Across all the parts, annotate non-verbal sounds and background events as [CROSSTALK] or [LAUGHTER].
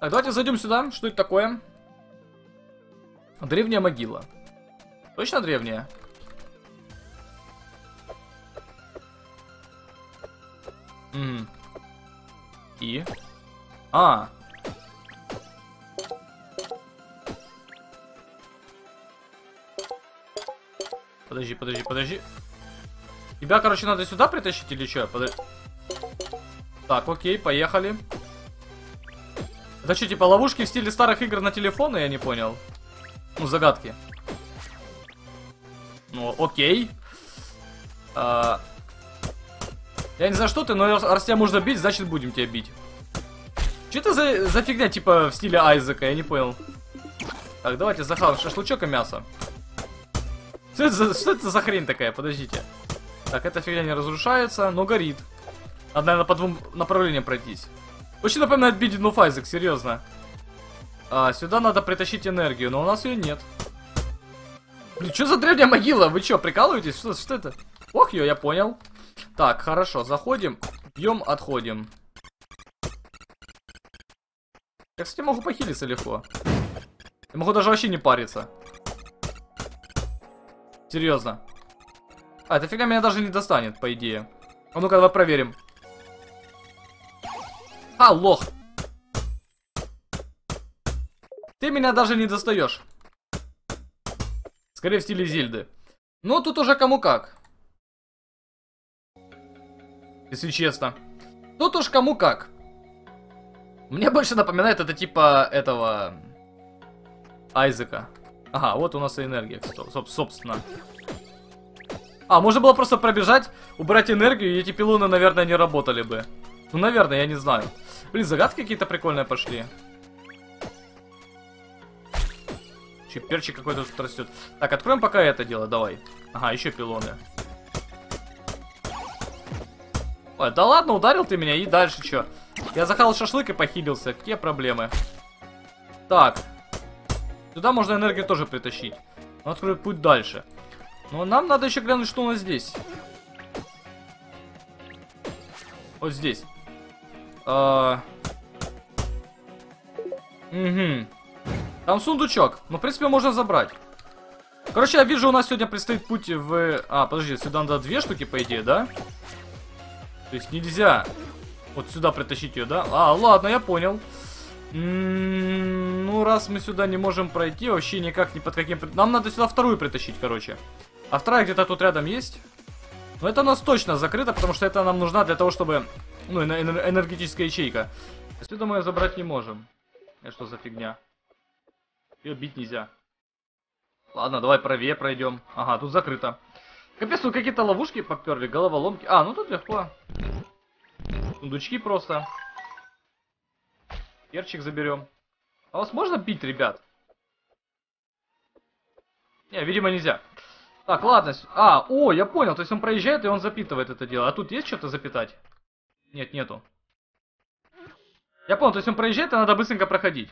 Так, давайте зайдем сюда. Что это такое? Древняя могила. Точно древняя? М. И? А. Подожди, подожди, подожди. Тебя, короче, надо сюда притащить или что? Подожди. Так, окей, поехали. Это что, типа ловушки в стиле старых игр на телефоны, я не понял. Ну, загадки. Ну, окей. А... Я не знаю, что ты, но раз тебя можно бить, значит будем тебя бить. Что это за, за фигня, типа, в стиле Айзека, я не понял. Так, давайте захаваем шашлычок и мясо. Что это, за, что это за хрень такая? Подождите. Так, эта фигня не разрушается, но горит. Надо, наверное, по двум направлениям пройтись. Очень напоминает Бидин of Isaac, серьезно. А, сюда надо притащить энергию, но у нас ее нет. Блин, что за древняя могила? Вы что, прикалываетесь? Что, что это? Ох, ее, я понял. Так, хорошо, заходим, бьем, отходим. Я, кстати, могу похилиться легко. Я могу даже вообще не париться. Серьезно. А, эта фигня меня даже не достанет, по идее. А ну-ка, давай проверим. А, лох. Ты меня даже не достаешь. Скорее в стиле Зильды. Ну, тут уже кому как. Если честно. Тут уж кому как. Мне больше напоминает это типа этого... Айзека. Ага, вот у нас и энергия, собственно. А, можно было просто пробежать, убрать энергию, и эти пилоны, наверное, не работали бы. Ну, наверное, я не знаю. Блин, загадки какие-то прикольные пошли. Че, перчик какой-то тут растет. Так, откроем пока это дело, давай. Ага, еще пилоны. Ой, да ладно, ударил ты меня, и дальше что? Я захал шашлык и похилился. Какие проблемы? Так. Сюда можно энергию тоже притащить. Он откроет путь дальше. Но нам надо еще глянуть, что у нас здесь. Вот здесь. А... Угу. Там сундучок. Ну, в принципе, можно забрать. Короче, я вижу, у нас сегодня предстоит путь в... А, подожди, сюда надо две штуки, по идее, да? То есть нельзя вот сюда притащить ее, да? А, ладно, я понял. Ну, раз мы сюда не можем пройти, вообще никак, ни под каким... Нам надо сюда вторую притащить, короче. А вторая где-то тут рядом есть? Но это у нас точно закрыто, потому что это нам нужна для того, чтобы... Ну, энергетическая ячейка. Если, думаю, забрать не можем. Это что за фигня? Ее бить нельзя. Ладно, давай правее пройдем. Ага, тут закрыто. Капец, тут какие-то ловушки поперли, головоломки. А, ну тут легко. Сундучки просто. Перчик заберем. А вас можно бить, ребят? Не, видимо, нельзя. Так, ладно. А, о, я понял. То есть он проезжает и он запитывает это дело. А тут есть что-то запитать? Нет, нету. Я понял, то есть он проезжает, и надо быстренько проходить.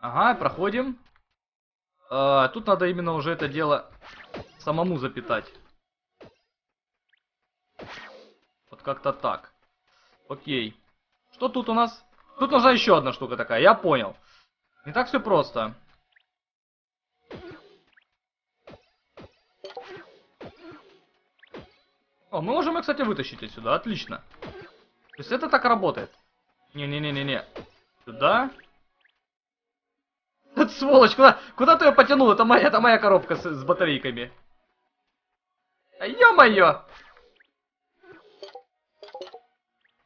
Ага, проходим. А, тут надо именно уже это дело самому запитать. Вот как-то так. Окей. Что тут у нас? Тут нужна еще одна штука такая, я понял. Не так все просто. О, мы можем их, кстати, вытащить отсюда. Отлично. То есть это так работает. Не-не-не-не-не. Сюда. Это [LAUGHS] сволочь, куда, куда ты ее потянул? Это моя, это моя коробка с, с батарейками. А ё-моё!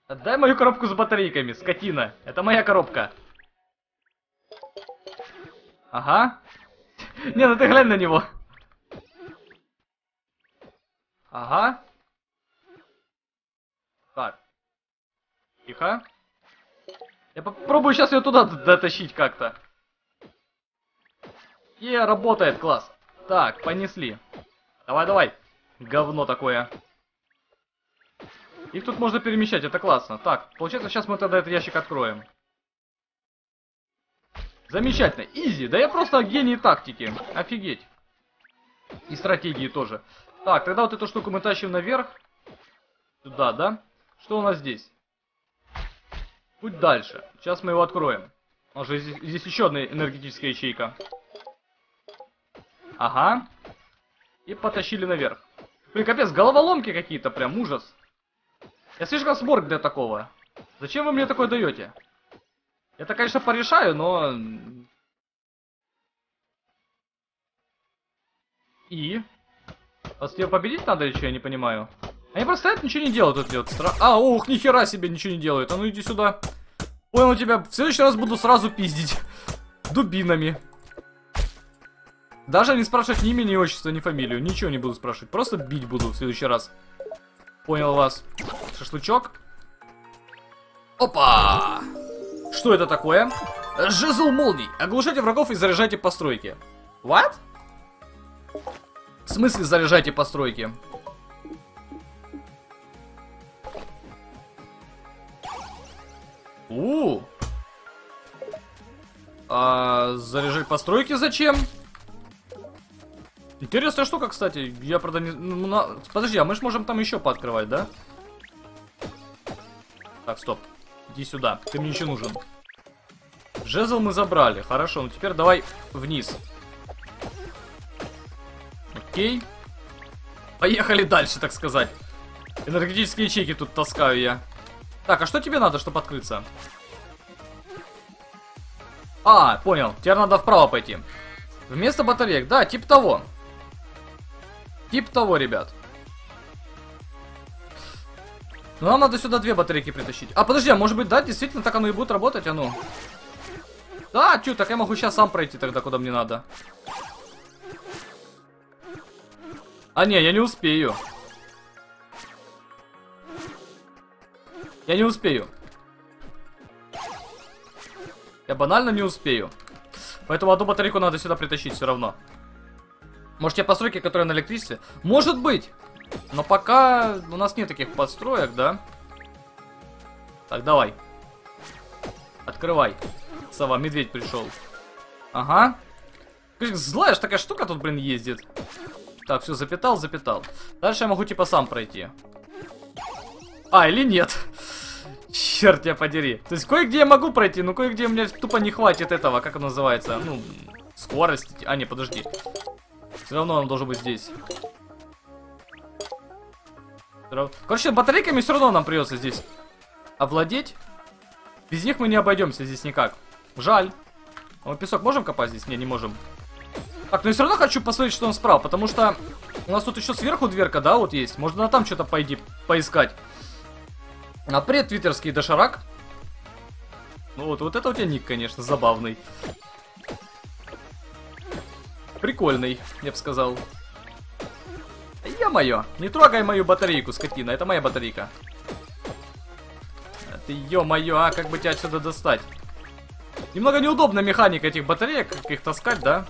Отдай мою коробку с батарейками, скотина. Это моя коробка. Ага. [LAUGHS] Не, ну ты глянь на него. Ага. Так. Тихо. Я попробую сейчас ее туда дотащить как-то. Е, работает, класс. Так, понесли. Давай, давай. Говно такое. Их тут можно перемещать, это классно. Так, получается, сейчас мы тогда этот ящик откроем. Замечательно. Изи. Да я просто гений тактики. Офигеть. И стратегии тоже. Так, тогда вот эту штуку мы тащим наверх. Сюда, да? Что у нас здесь? Путь дальше. Сейчас мы его откроем. Может, здесь, здесь еще одна энергетическая ячейка. Ага. И потащили наверх. Блин, капец, головоломки какие-то, прям ужас. Я слишком сморк для такого. Зачем вы мне такое даете? Это, конечно, порешаю, но... И? А с победить надо или что, я не понимаю. Они просто стоят, ничего не делают тут вот. Стра... А, ух, нихера себе ничего не делают. А ну иди сюда. Понял тебя. В следующий раз буду сразу пиздить. [LAUGHS] Дубинами. Даже не спрашивать ни имя, ни отчество, ни фамилию. Ничего не буду спрашивать. Просто бить буду в следующий раз. Понял вас. Шашлычок. Опа! Что это такое? Жезл молний. Оглушайте врагов и заряжайте постройки. What? В смысле заряжайте постройки? У. А, заряжать постройки зачем? Интересная штука, кстати. Я, правда, не... Ну, на... Подожди, а мы же можем там еще пооткрывать, да? Так, стоп. Иди сюда. Ты мне еще нужен. Жезл мы забрали. Хорошо, ну теперь давай вниз. Окей. Поехали дальше, так сказать. Энергетические ячейки тут таскаю я. Так, а что тебе надо, чтобы открыться? А, понял. Теперь надо вправо пойти. Вместо батареек. Да, типа того. Тип того, ребят. Но нам надо сюда две батарейки притащить. А, подожди, а может быть, да, действительно так оно и будет работать, а ну? Да, чё, так я могу сейчас сам пройти тогда, куда мне надо. А, не, я не успею. Я не успею. Я банально не успею. Поэтому одну батарейку надо сюда притащить все равно. Может, те постройки, которые на электричестве? Может быть. Но пока у нас нет таких построек, да? Так, давай. Открывай. Сова, медведь пришел. Ага. Злая ж такая штука тут, блин, ездит. Так, все, запитал, запитал. Дальше я могу типа сам пройти. А, или нет. Черт тебя подери. То есть кое-где я могу пройти, но кое-где мне тупо не хватит этого, как это называется, ну, скорости. А, не, подожди. Все равно он должен быть здесь. Короче, батарейками все равно нам придется здесь овладеть. Без них мы не обойдемся здесь никак. Жаль. А мы песок можем копать здесь? Не, не можем. Так, но я все равно хочу посмотреть, что он справа, потому что у нас тут еще сверху дверка, да, вот есть. Можно там что-то пойди поискать. А привет, твиттерский дошарак. Ну вот, вот это у тебя ник, конечно, забавный. Прикольный, я бы сказал. Ё-моё, не трогай мою батарейку, скотина, это моя батарейка. А ты ё-моё, а как бы тебя отсюда достать? Немного неудобно механика этих батареек, как их таскать, да?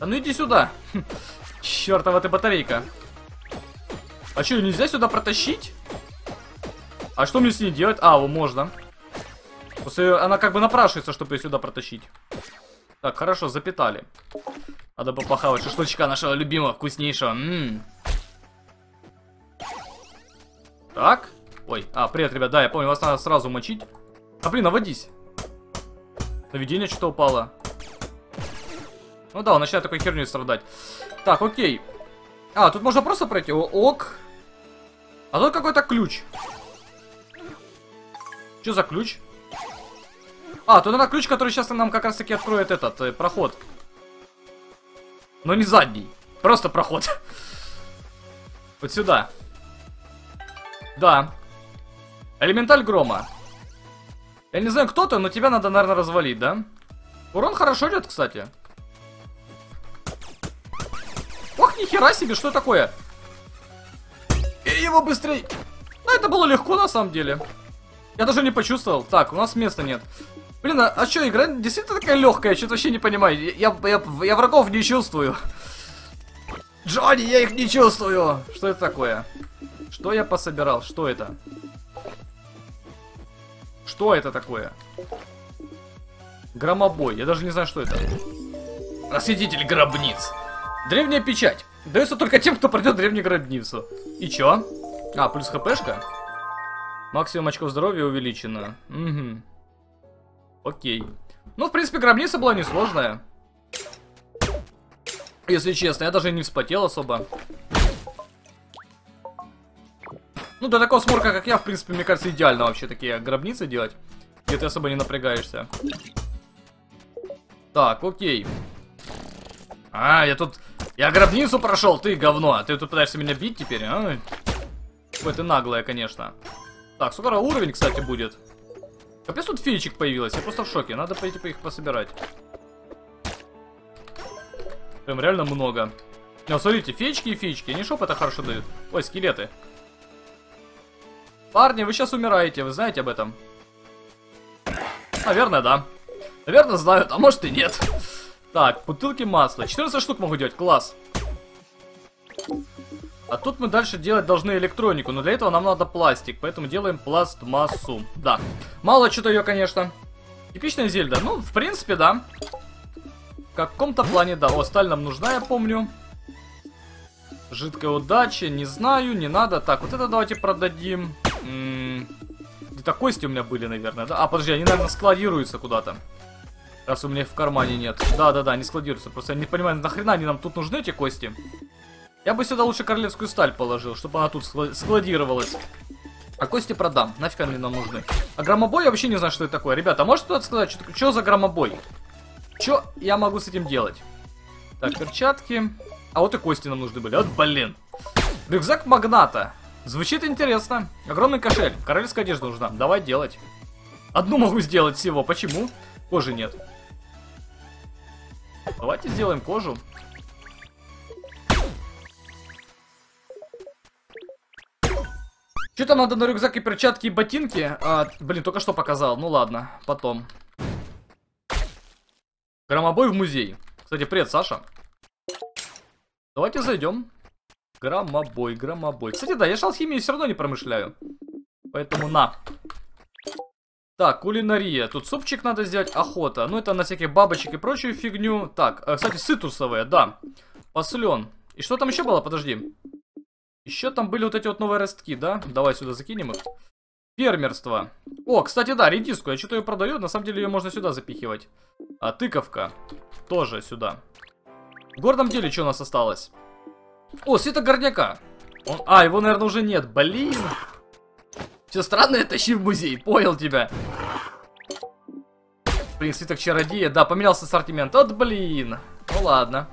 Да ну иди сюда. [LAUGHS] Чёртова ты батарейка. А что, нельзя сюда протащить? А что мне с ней делать? А, вот можно. После она как бы напрашивается, чтобы ее сюда протащить. Так, хорошо, запитали. Надо бы похавать шашлычка нашего любимого, вкуснейшего. М -м -м. Так. Ой, а, привет, ребят, да, я помню, вас надо сразу мочить. А, блин, наводись. Наведение что-то упало. Ну да, он начинает такой херню страдать. Так, окей. А, тут можно просто пройти. О, ок. А тут какой-то ключ. Что за ключ? А, тут это ключ, который сейчас нам как раз таки откроет этот э, проход. Но не задний. Просто проход. [LAUGHS] Вот сюда. Да. Элементаль грома. Я не знаю, кто ты, но тебя надо, наверное, развалить, да? Урон хорошо идет, кстати. Ох, нихера себе, что такое? Его быстрей. Ну, это было легко, на самом деле. Я даже не почувствовал. Так, у нас места нет. Блин, а, а что, игра действительно такая легкая? Что-то вообще не понимаю. Я, я, я врагов не чувствую. Джонни, я их не чувствую. Что это такое? Что я пособирал? Что это? Что это такое? Громобой. Я даже не знаю, что это. Расвидетель гробниц. Древняя печать. Дается только тем, кто пройдет древнюю гробницу. И чё? А, плюс хпшка? Максимум очков здоровья увеличено. Угу. Окей. Ну, в принципе, гробница была несложная. Если честно, я даже не вспотел особо. Ну, для такого сморка, как я, в принципе, мне кажется, идеально вообще такие гробницы делать. Где ты особо не напрягаешься. Так, окей. А, я тут... Я гробницу прошел, ты говно. А ты тут пытаешься меня бить теперь, а? Какое ты наглое, конечно. Так, скоро уровень, кстати, будет. Капец тут феечек появилось, я просто в шоке. Надо пойти по их пособирать. Прям реально много. Ну, смотрите, феечки и феечки. Они шоп это хорошо дают. Ой, скелеты. Парни, вы сейчас умираете, вы знаете об этом? Наверное, да. Наверное, знают, а может и нет. Так, бутылки масла. 14 штук могу делать, класс. А тут мы дальше делать должны электронику, но для этого нам надо пластик, поэтому делаем пластмассу. Да. Мало что-то ее, конечно. Типичная Зельда. Ну, в принципе, да. В каком-то плане, да. О, сталь нам нужна, я помню. Жидкая удача, не знаю, не надо. Так, вот это давайте продадим. Где-то кости у меня были, наверное, да? А, подожди, они, наверное, складируются куда-то. Раз у меня их в кармане нет. Да-да-да, они складируются. Просто я не понимаю, нахрена они нам тут нужны, эти кости? Я бы сюда лучше королевскую сталь положил, чтобы она тут складировалась. А кости продам. Нафиг они нам нужны. А громобой я вообще не знаю, что это такое. Ребята, можете кто-то сказать, что, что за громобой? Что я могу с этим делать? Так, перчатки. А вот и кости нам нужны были. Вот, блин. Рюкзак магната. Звучит интересно. Огромный кошель. Королевская одежда нужна. Давай делать. Одну могу сделать всего. Почему? Кожи нет. Давайте сделаем кожу. Что там надо на рюкзак и перчатки и ботинки? А, блин, только что показал. Ну ладно, потом. Громобой в музей. Кстати, привет, Саша. Давайте зайдем. Громобой, громобой. Кстати, да, я же алхимией все равно не промышляю. Поэтому на. Так, кулинария. Тут супчик надо сделать. Охота. Ну, это на всяких бабочек и прочую фигню. Так, э, кстати, цитрусовые, да. Послен. И что там еще было? Подожди. Еще там были вот эти вот новые ростки, да? Давай сюда закинем их. Фермерство. О, кстати, да, редиску. Я что-то ее продаю. На самом деле ее можно сюда запихивать. А тыковка. Тоже сюда. В гордом деле что у нас осталось? О, свиток горняка. Он... А, его, наверное, уже нет. Блин. Все странное тащи в музей. Понял тебя. Блин, свиток чародея. Да, поменялся ассортимент. Вот, блин. Ну ладно.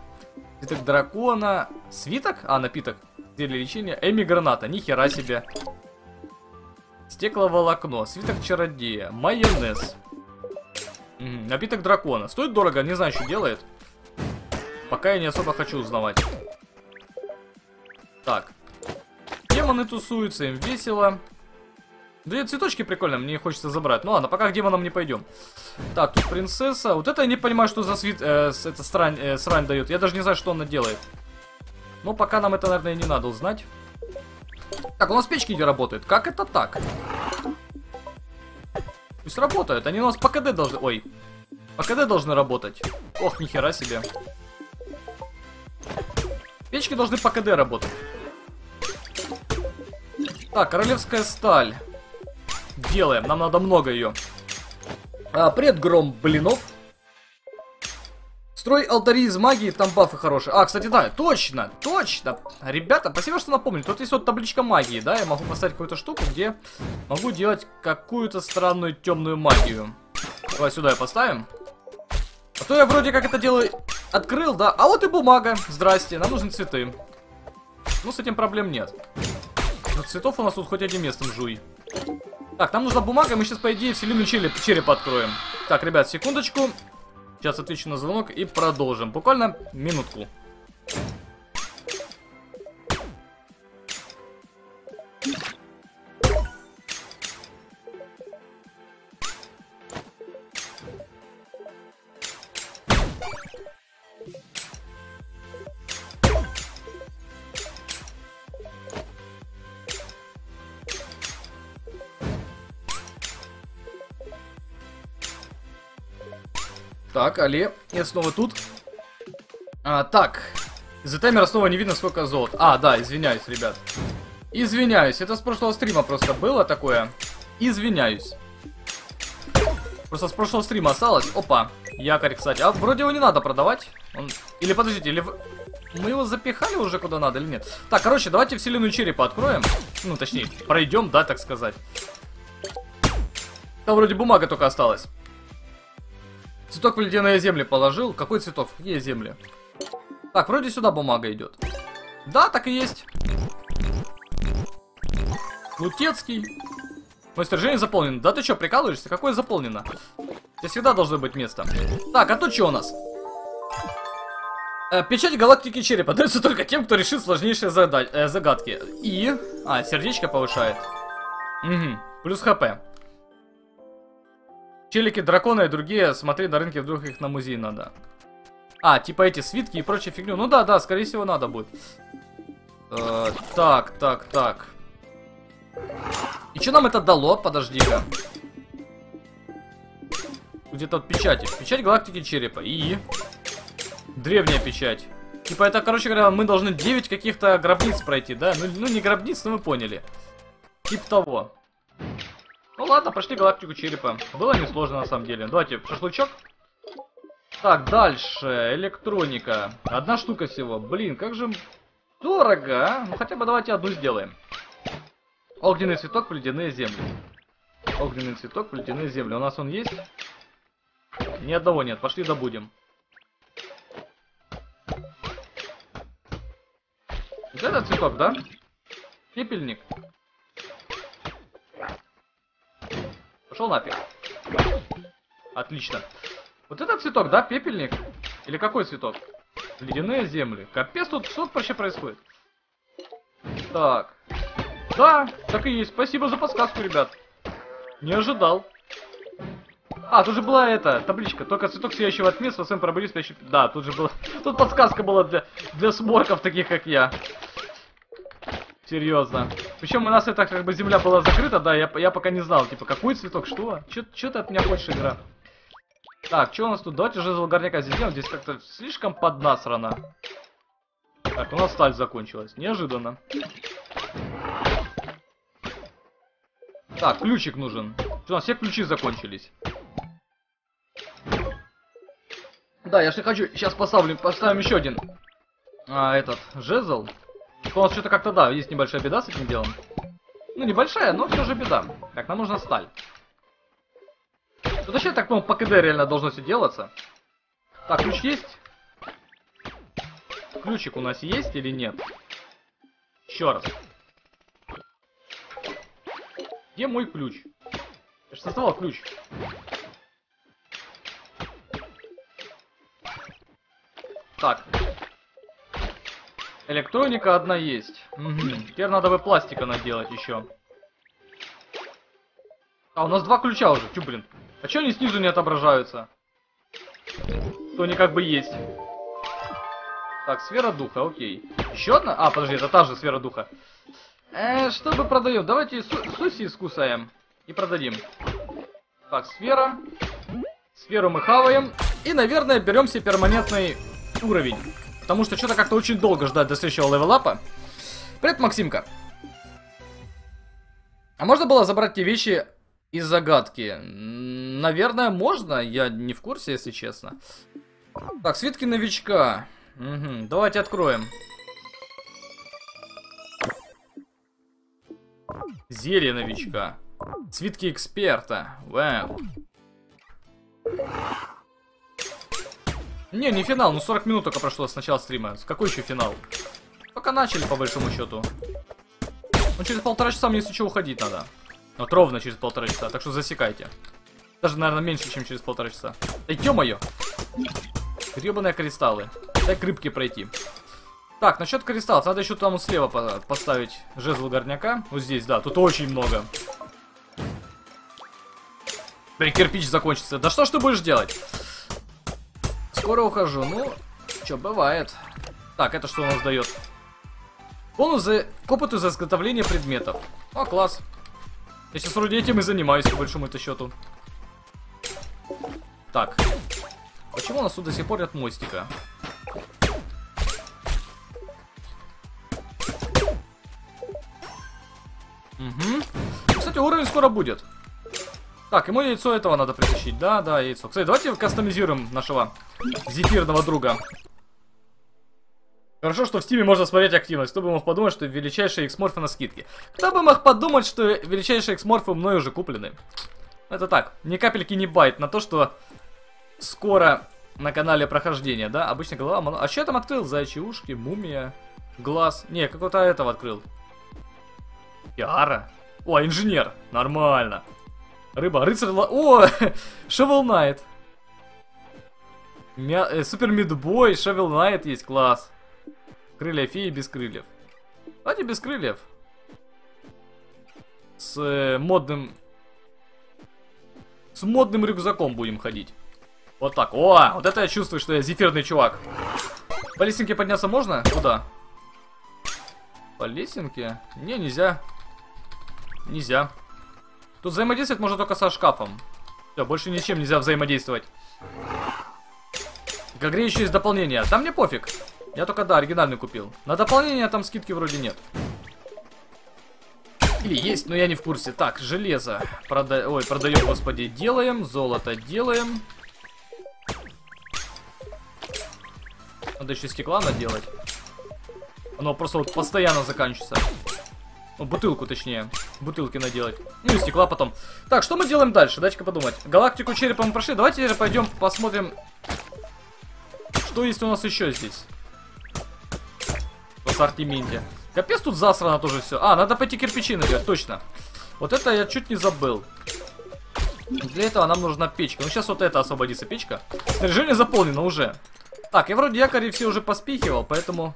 Свиток дракона. Свиток? А, напиток. Зелье лечения. Эми граната. Нихера себе. Стекловолокно. Свиток чародея. Майонез. М напиток дракона. Стоит дорого, не знаю, что делает. Пока я не особо хочу узнавать. Так. Демоны тусуются, им весело. Да и цветочки прикольно, мне хочется забрать. Ну ладно, пока к демонам не пойдем. Так, тут принцесса. Вот это я не понимаю, что за свит... Э, это срань, э, срань дает. Я даже не знаю, что она делает. Но пока нам это, наверное, не надо узнать. Так, у нас печки не работают. Как это так? Пусть работают. Они у нас по КД должны... Ой. По КД должны работать. Ох, нихера себе. Печки должны по КД работать. Так, королевская сталь. Делаем, нам надо много ее. А, предгром блинов. Строй алтари из магии, там бафы хорошие. А, кстати, да, точно, точно. Ребята, спасибо, что напомнили. Тут есть вот табличка магии, да, я могу поставить какую-то штуку, где могу делать какую-то странную темную магию. Давай сюда и поставим. А то я вроде как это дело открыл, да? А вот и бумага. Здрасте, нам нужны цветы. Ну, с этим проблем нет. Но цветов у нас тут хоть одним местом жуй. Так, нам нужна бумага, мы сейчас, по идее, вселенную череп, череп откроем. Так, ребят, секундочку. Сейчас отвечу на звонок и продолжим. Буквально минутку. Так, Але, я снова тут. А, так, из-за таймера снова не видно, сколько золота. А, да, извиняюсь, ребят. Извиняюсь, это с прошлого стрима просто было такое. Извиняюсь. Просто с прошлого стрима осталось. Опа, якорь, кстати. А вроде его не надо продавать. Он... Или подождите, или... Мы его запихали уже куда надо или нет? Так, короче, давайте вселенную черепа откроем. Ну, точнее, пройдем, да, так сказать. Там вроде бумага только осталась. Цветок в ледяные земли положил. Какой цветок? Какие земли? Так, вроде сюда бумага идет. Да, так и есть. Лутецкий. Мой стержень заполнен. Да ты что, прикалываешься? Какое заполнено? Здесь всегда должно быть место. Так, а тут что у нас? Э, печать галактики черепа [LAUGHS] дается только тем, кто решит сложнейшие зада э, загадки. И... А, сердечко повышает. Угу. Плюс хп. Челики, драконы и другие, смотри на рынке, вдруг их на музей надо. А, типа эти свитки и прочую фигню. Ну да, да, скорее всего надо будет. Э, так, так, так. И что нам это дало? Подожди-ка. Где-то от печати. Печать галактики черепа. И... Древняя печать. Типа это, короче говоря, мы должны 9 каких-то гробниц пройти, да? Ну, ну не гробниц, но вы поняли. Тип того. Ну ладно, прошли галактику черепа. Было несложно на самом деле. Давайте шашлычок. Так, дальше. Электроника. Одна штука всего. Блин, как же дорого, а? Ну хотя бы давайте одну сделаем. Огненный цветок в ледяные земли. Огненный цветок в ледяные земли. У нас он есть? Ни одного нет. Пошли добудем. Вот этот цветок, да? Пепельник. Пошел нафиг. Отлично. Вот этот цветок, да, пепельник? Или какой цветок? Ледяные земли. Капец, тут что вообще происходит? Так. Да, так и есть. Спасибо за подсказку, ребят. Не ожидал. А, тут же была эта табличка. Только цветок сияющего от места, своем пробуди спящий... Да, тут же была... Тут подсказка была для, для сморков таких, как я. Серьезно. Причем у нас это как бы земля была закрыта, да, я, я пока не знал, типа, какой цветок, что? Че ты от меня хочешь, игра? Так, что у нас тут? Давайте уже горняка здесь сделаем. Здесь как-то слишком поднасрано. Так, у нас сталь закончилась. Неожиданно. Так, ключик нужен. Что, у нас все ключи закончились. Да, я же хочу. Сейчас поставлю, поставим еще один. А, этот, жезл. У нас что-то как-то, да, есть небольшая беда с этим делом. Ну, небольшая, но все же беда. Так, нам нужна сталь. Тут вообще так, ну, по КД реально должно все делаться. Так, ключ есть? Ключик у нас есть или нет? Еще раз. Где мой ключ? Я же создавал ключ. Так. Электроника одна есть. Угу. Теперь надо бы пластика наделать еще. А, у нас два ключа уже. Тю, блин. А че они снизу не отображаются? То они как бы есть. Так, сфера духа, окей. Еще одна? А, подожди, это та же сфера духа. Э, что мы продаем? Давайте су суси скусаем и продадим. Так, сфера. Сферу мы хаваем. И, наверное, берем себе перманентный уровень. Потому что что-то как-то очень долго ждать до следующего левелапа. Привет, Максимка. А можно было забрать те вещи из загадки? Наверное, можно. Я не в курсе, если честно. Так, свитки новичка. Угу, давайте откроем. Зелье новичка. Свитки эксперта. Вау. Не, не финал, ну 40 минут только прошло с начала стрима. Какой еще финал? Только начали, по большому счету. Ну, через полтора часа мне, если что, уходить надо. Вот ровно через полтора часа, так что засекайте. Даже, наверное, меньше, чем через полтора часа. Да ё-моё! Гребаные кристаллы. Дай к рыбке пройти. Так, насчет кристаллов. Надо еще там слева поставить жезл горняка. Вот здесь, да. Тут очень много. Блин, кирпич закончится. Да что ж ты будешь делать? Скоро ухожу. Ну, что, бывает. Так, это что у нас дает? Бонусы к опыту за изготовление предметов. О, класс. Я сейчас вроде этим и занимаюсь, по большому-то счету. Так. Почему у нас тут до сих пор нет мостика? Угу. Кстати, уровень скоро будет. Так, ему яйцо этого надо притащить. Да, да, яйцо. Кстати, давайте кастомизируем нашего зефирного друга. Хорошо, что в Steam е можно смотреть активность. Кто бы мог подумать, что величайшие X-Morph ы на скидке. Кто бы мог подумать, что величайшие X-Morph ы мной уже куплены. Это так, ни капельки не bait на то, что скоро на канале прохождения, да? Обычно голова... А что я там открыл? Зайчьи ушки, мумия, глаз. Не, какого-то этого открыл. Яра. О, инженер. Нормально. Рыба, рыцарь... О, [LAUGHS] Shovel Knight. Мя... Э, Супер Мидбой, Шевел Найт есть, класс. Крылья феи без крыльев. Давайте без крыльев. С э, модным... С модным рюкзаком будем ходить. Вот так. О, вот это я чувствую, что я зефирный чувак. По лесенке подняться можно? Куда? По лесенке? Не, нельзя. Нельзя. Тут взаимодействовать можно только со шкафом. Все, больше ничем нельзя взаимодействовать. К игре еще есть дополнение. Там мне пофиг. Я только, да, оригинальный купил. На дополнение там скидки вроде нет. Или есть, но я не в курсе. Так, железо. Прода... Ой, продаем, господи, делаем. Золото делаем. Надо еще стекла наделать. Оно просто вот постоянно заканчивается. Ну, бутылку, точнее. Бутылки наделать. Ну и стекла потом. Так, что мы делаем дальше? Дайте-ка подумать. Галактику черепа мы прошли. Давайте пойдем посмотрим, что есть у нас еще здесь в ассортименте. Капец тут засрано тоже все. А, надо пойти кирпичи набирать, точно. Вот это я чуть не забыл. Для этого нам нужна печка. Ну, сейчас вот это освободится печка. Снаряжение заполнено уже. Так, я вроде якори все уже поспихивал, поэтому...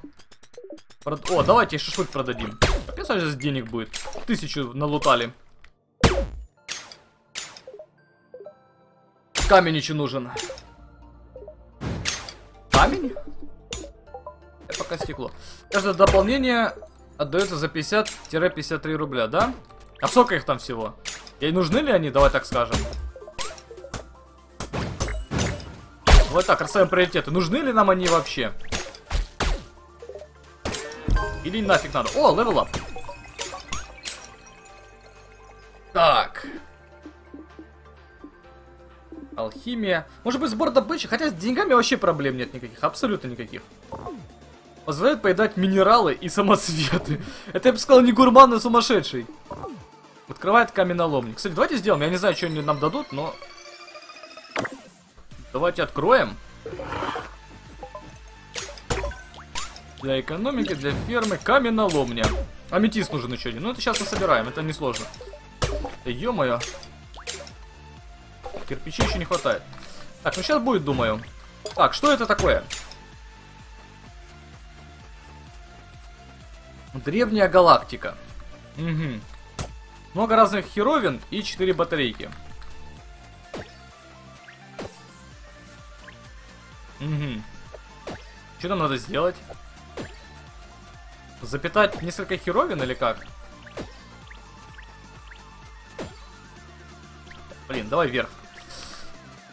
О, давайте шашлык продадим. Капец, а сейчас денег будет. Тысячу налутали. Камень еще нужен. Пока стекло. Каждое дополнение отдается за 50-53 рубля, да? А сколько их там всего? И нужны ли они? Давай так скажем. Вот так, расставим приоритеты. Нужны ли нам они вообще? Или нафиг надо? О, level up. Так. Алхимия. Может быть сбор добычи? Хотя с деньгами вообще проблем нет никаких. Абсолютно никаких. Позволяет поедать минералы и самоцветы. Это, я бы сказал, не гурман, а сумасшедший. Открывает каменоломник. Кстати, давайте сделаем. Я не знаю, что они нам дадут, но... Давайте откроем. Для экономики, для фермы, каменоломня. Аметист нужен еще один. Ну, это сейчас мы собираем, это несложно. Да ё-моё. Кирпичей еще не хватает. Так, ну сейчас будет, думаю. Так, что это такое? Древняя галактика. Угу. Много разных херовин и 4 батарейки. Угу. Что нам надо сделать? Запитать несколько херовин или как? Блин, давай вверх.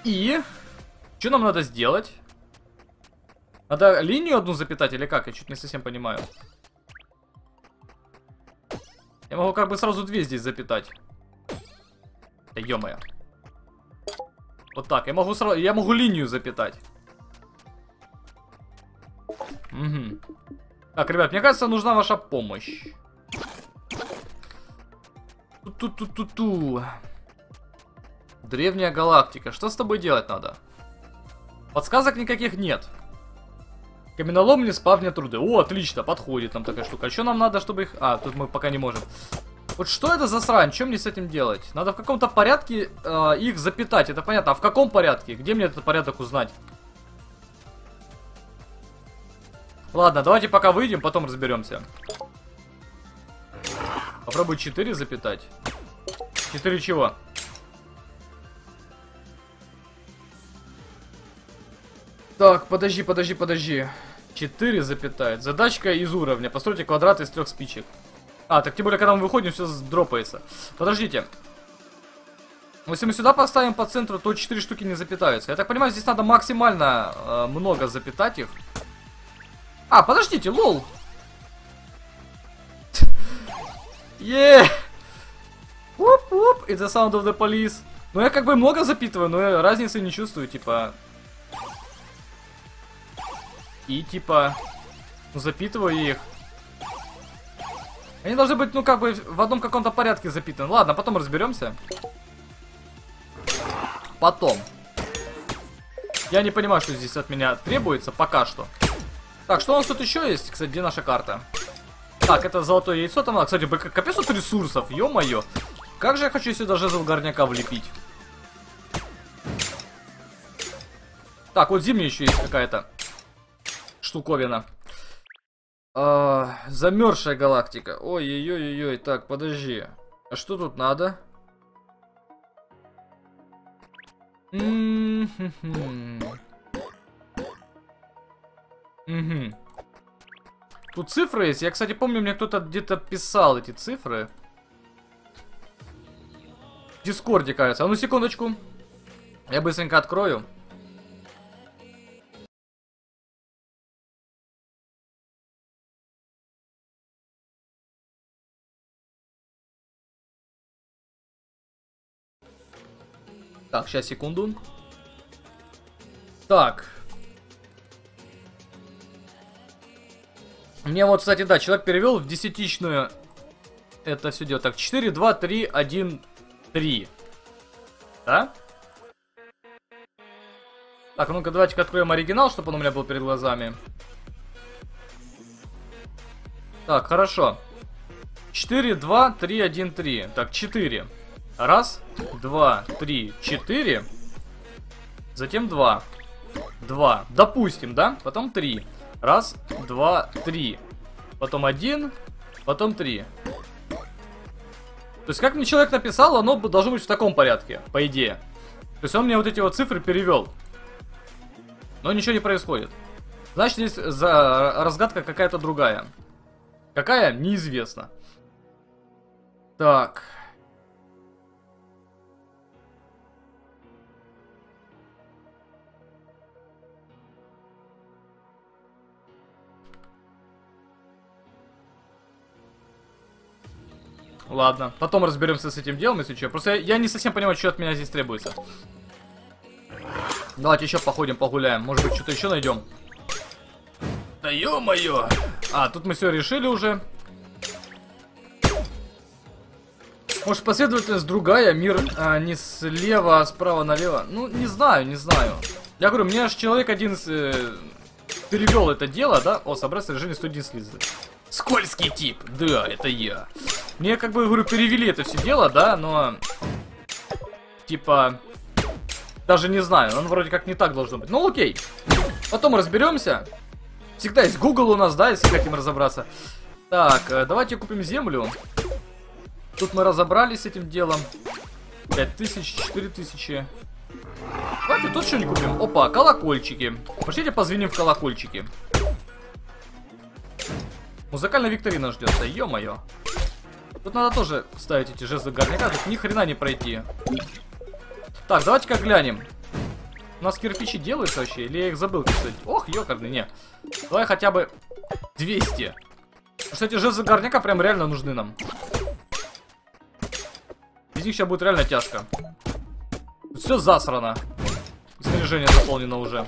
И... Что нам надо сделать? Надо линию одну запитать или как? Я чуть не совсем понимаю. Я могу как бы сразу две здесь запитать. Да ё -моё. Вот так. Я могу сразу... Я могу линию запитать. Угу. Так, ребят, мне кажется, нужна ваша помощь. Ту-ту-ту-ту-ту. Древняя галактика. Что с тобой делать надо? Подсказок никаких нет. Каменоломни, спавня труды. О, отлично, подходит нам такая штука. А что нам надо, чтобы их... А, тут мы пока не можем. Вот что это за срань? Что мне с этим делать? Надо в каком-то порядке э, их запитать, это понятно. А в каком порядке? Где мне этот порядок узнать? Ладно, давайте пока выйдем, потом разберемся. Попробуй 4 запитать. 4 чего? Так, подожди, подожди, подожди. 4 запятает. Задачка из уровня. Постройте квадрат из трех спичек. А, так тем более, когда мы выходим, все дропается. Подождите. Если мы сюда поставим по центру, то 4 штуки не запитаются. Я так понимаю, здесь надо максимально э, много запитать их. А, подождите, лол. [LAUGHS] Е, Уп-уп, it's the sound of the police. Ну, я как бы много запитываю, но разницы не чувствую, типа... И, типа... Запитываю их. Они должны быть, ну, как бы, в одном каком-то порядке запитаны. Ладно, потом разберемся. Потом. Я не понимаю, что здесь от меня требуется пока что. Так, что у нас тут еще есть? Кстати, где наша карта? Так, это золотое яйцо там. А, кстати, капец тут ресурсов, ё-моё. Как же я хочу сюда жезл горняка влепить. Так, вот зимняя еще есть какая-то штуковина. А, замерзшая галактика. Ой-ой-ой-ой. Так, подожди. А что тут надо? Угу. Тут цифры есть. Я, кстати, помню, мне кто-то где-то писал эти цифры. В Дискорде, кажется. А ну, секундочку. Я быстренько открою. Так, сейчас, секунду. Так. Мне вот, кстати, да, человек перевел в десятичную это все дело. Так, 4, 2, 3, 1, 3. Да? Так, ну-ка, давайте-ка откроем оригинал, чтобы он у меня был перед глазами. Так, хорошо. 4, 2, 3, 1, 3. Так, 4. Раз, два, три, четыре. Затем два. Два. Допустим, да? Потом три. Раз, два, три. Потом один. Потом три. То есть, как мне человек написал, оно должно быть в таком порядке, по идее. То есть, он мне вот эти вот цифры перевел. Но ничего не происходит. Значит, здесь за разгадка какая-то другая. Какая? Неизвестно. Так. Ладно, потом разберемся с этим делом, если что. Просто я, я не совсем понимаю, что от меня здесь требуется. Давайте еще походим, погуляем. Может быть, что-то еще найдем. Да ё-моё! А, тут мы все решили уже. Может, последовательность другая, мир а, не слева, а справа налево? Ну, не знаю, не знаю. Я говорю, мне аж человек один э, перевел это дело, да? О, собрать сражение 101 слизы. Скользкий тип. Да, это я. Мне, как бы, говорю, перевели это все дело, да, но... Типа... Даже не знаю, он вроде как не так должно быть. Ну, окей. Потом разберемся. Всегда есть Google у нас, да, если хотим разобраться. Так, э, давайте купим землю. Тут мы разобрались с этим делом. 5000, 4000. Давайте тут что-нибудь купим. Опа, колокольчики. Пошлите позвоним в колокольчики. Музыкальная викторина ждет, да ё-моё. Тут надо тоже ставить эти жезлы горняка, тут ни хрена не пройти. Так, давайте-ка глянем. У нас кирпичи делаются вообще? Или я их забыл, кстати? Ох, ёкарный, не. Давай хотя бы 200. Потому что эти жезлы горняка прям реально нужны нам. Без них сейчас будет реально тяжко. Все засрано. Снаряжение заполнено уже.